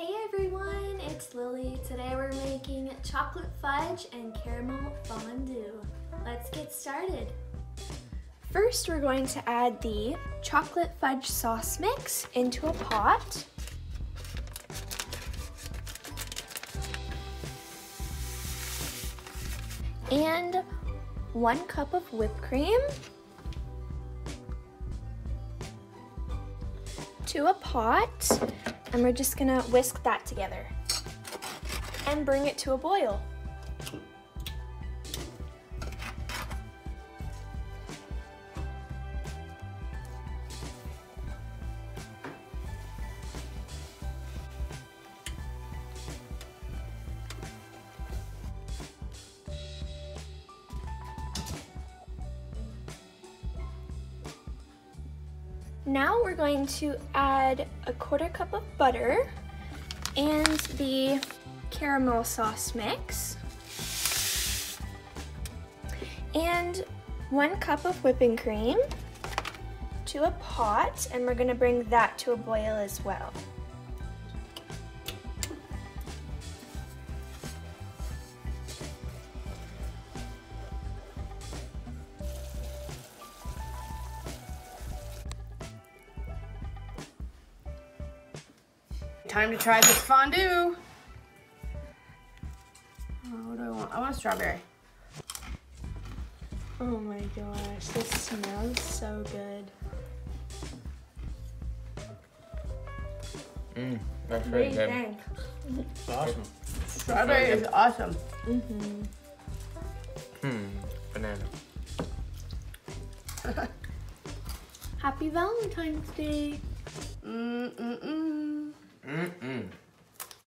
Hey everyone, it's Lily. Today we're making chocolate fudge and caramel fondue. Let's get started. First, we're going to add the chocolate fudge sauce mix into a pot. And one cup of whipped cream to a pot and we're just gonna whisk that together and bring it to a boil. Now we're going to add a quarter cup of butter and the caramel sauce mix and one cup of whipping cream to a pot and we're gonna bring that to a boil as well. Time to try this fondue. Oh, what do I want? I want a strawberry. Oh my gosh, this smells so good. Mmm, that's What do good. think? It's awesome. Strawberry is awesome. Mm-hmm. Hmm, banana. Happy Valentine's Day. Mm mm mm.